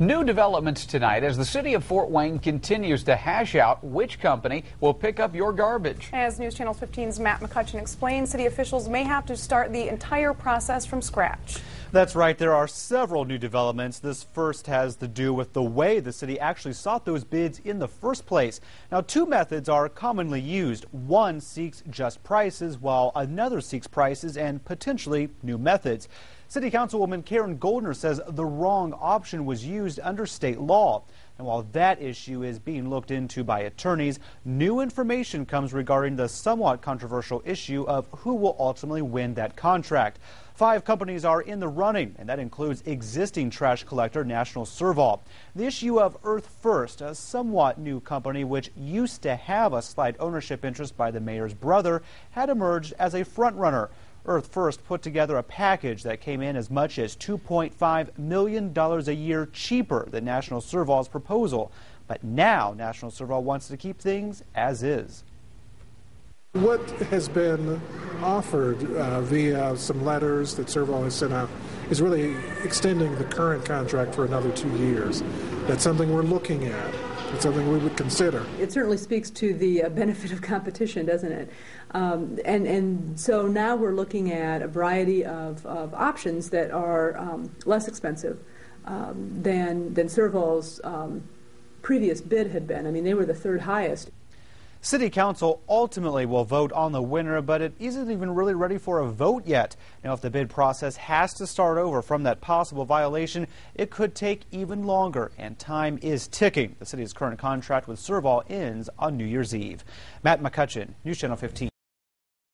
New developments tonight as the city of Fort Wayne continues to hash out which company will pick up your garbage. As News Channel 15's Matt McCutcheon explains, city officials may have to start the entire process from scratch. That's right. There are several new developments. This first has to do with the way the city actually sought those bids in the first place. Now, two methods are commonly used. One seeks just prices, while another seeks prices and potentially new methods. City Councilwoman Karen Goldner says the wrong option was used under state law. And while that issue is being looked into by attorneys, new information comes regarding the somewhat controversial issue of who will ultimately win that contract. Five companies are in the running, and that includes existing trash collector National Serv-All. The issue of Earth First, a somewhat new company which used to have a slight ownership interest by the mayor's brother, had emerged as a frontrunner. Earth First put together a package that came in as much as $2.5 million a year cheaper than National Serv-All's proposal. But now National Serv-All wants to keep things as is. What has been offered uh, via some letters that Serv-All has sent out is really extending the current contract for another two years. That's something we're looking at. It's something we would consider. It certainly speaks to the uh, benefit of competition, doesn't it? Um, and, and so now we're looking at a variety of, of options that are um, less expensive um, than, than Serv-All's um, previous bid had been. I mean, they were the third highest. City Council ultimately will vote on the winner, but it isn't even really ready for a vote yet. Now, if the bid process has to start over from that possible violation, it could take even longer, and time is ticking. The city's current contract with Serv-All ends on New Year's Eve. Matt McCutcheon, News Channel 15.